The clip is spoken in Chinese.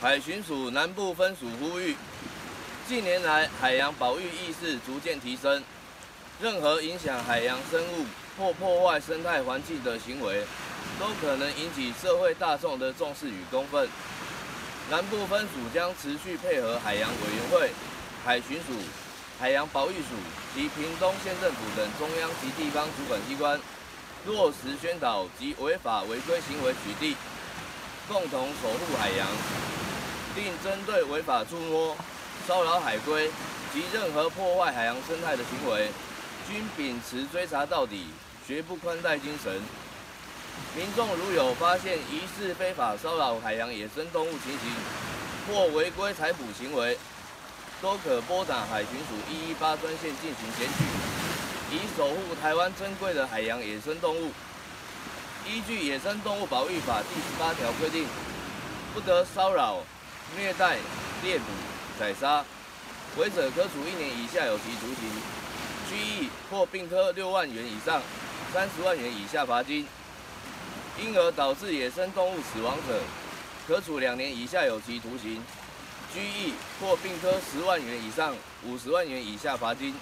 海巡署南部分署呼吁，近年来海洋保育意识逐渐提升，任何影响海洋生物或破坏生态环境的行为，都可能引起社会大众的重视与公愤。南部分署将持续配合海洋委员会、海巡署、海洋保育署及屏东县政府等中央及地方主管机关，落实宣导及违法违规行为取缔，共同守护海洋。并针对违法触摸、骚扰海龟及任何破坏海洋生态的行为，均秉持追查到底、绝不宽待精神。民众如有发现疑似非法骚扰海洋野生动物情形，或违规采捕行为，都可拨打海巡署一一八专线进行检举，以守护台湾珍贵的海洋野生动物。依据《野生动物保育法》第十八条规定，不得骚扰。虐待、猎捕、宰杀，违者可处一年以下有期徒刑、拘役或并科六万元以上三十万元以下罚金；因而导致野生动物死亡者，可处两年以下有期徒刑、拘役或并科十万元以上五十万元以下罚金。